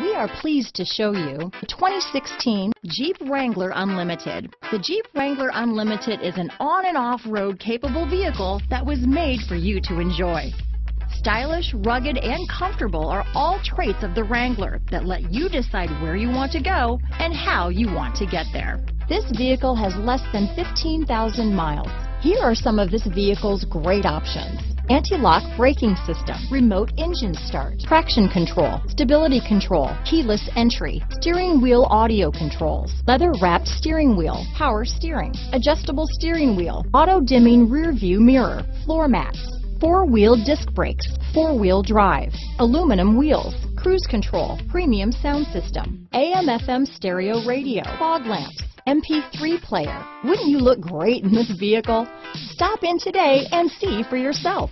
We are pleased to show you the 2016 Jeep Wrangler Unlimited. The Jeep Wrangler Unlimited is an on and off road capable vehicle that was made for you to enjoy. Stylish, rugged, and comfortable are all traits of the Wrangler that let you decide where you want to go and how you want to get there. This vehicle has less than 15,000 miles. Here are some of this vehicle's great options. Anti-lock braking system, remote engine start, traction control, stability control, keyless entry, steering wheel audio controls, leather wrapped steering wheel, power steering, adjustable steering wheel, auto dimming rear view mirror, floor mats, four-wheel disc brakes, four-wheel drive, aluminum wheels, cruise control, premium sound system, AM FM stereo radio, fog lamps, MP3 player. Wouldn't you look great in this vehicle? Stop in today and see for yourself.